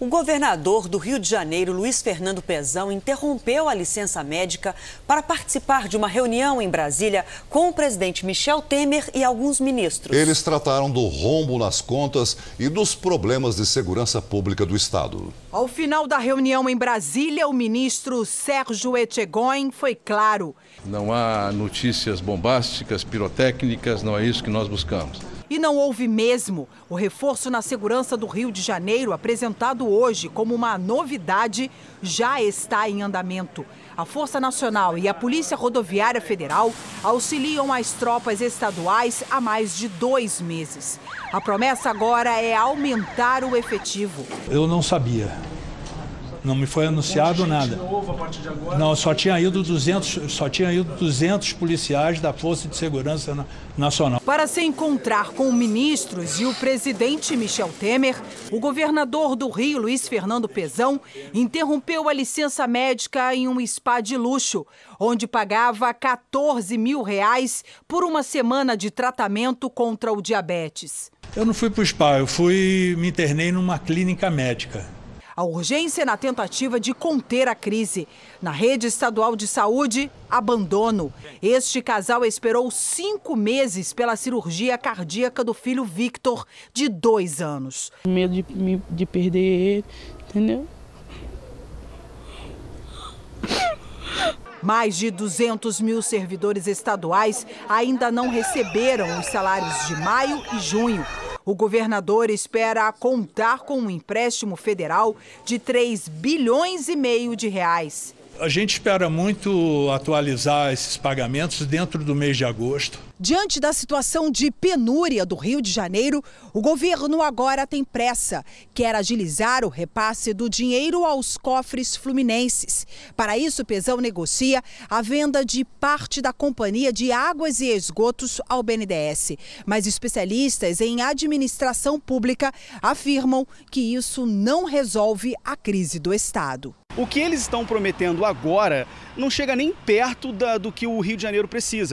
O governador do Rio de Janeiro, Luiz Fernando Pezão, interrompeu a licença médica para participar de uma reunião em Brasília com o presidente Michel Temer e alguns ministros. Eles trataram do rombo nas contas e dos problemas de segurança pública do Estado. Ao final da reunião em Brasília, o ministro Sérgio Etchegóin foi claro. Não há notícias bombásticas, pirotécnicas, não é isso que nós buscamos. E não houve mesmo. O reforço na segurança do Rio de Janeiro, apresentado hoje como uma novidade, já está em andamento. A Força Nacional e a Polícia Rodoviária Federal auxiliam as tropas estaduais há mais de dois meses. A promessa agora é aumentar o efetivo. Eu não sabia. Não me foi anunciado nada. Não, só tinha ido 200, só tinha ido 200 policiais da Força de Segurança Nacional. Para se encontrar com ministros e o presidente Michel Temer, o governador do Rio, Luiz Fernando Pezão, interrompeu a licença médica em um spa de luxo, onde pagava 14 mil reais por uma semana de tratamento contra o diabetes. Eu não fui para o spa, eu fui me internei numa clínica médica a urgência na tentativa de conter a crise. Na rede estadual de saúde, abandono. Este casal esperou cinco meses pela cirurgia cardíaca do filho Victor, de dois anos. Medo de, de perder ele, entendeu? Mais de 200 mil servidores estaduais ainda não receberam os salários de maio e junho. O governador espera contar com um empréstimo federal de 3 bilhões e meio de reais. A gente espera muito atualizar esses pagamentos dentro do mês de agosto. Diante da situação de penúria do Rio de Janeiro, o governo agora tem pressa. Quer agilizar o repasse do dinheiro aos cofres fluminenses. Para isso, Pesão negocia a venda de parte da Companhia de Águas e Esgotos ao BNDES. Mas especialistas em administração pública afirmam que isso não resolve a crise do Estado. O que eles estão prometendo agora não chega nem perto da, do que o Rio de Janeiro precisa.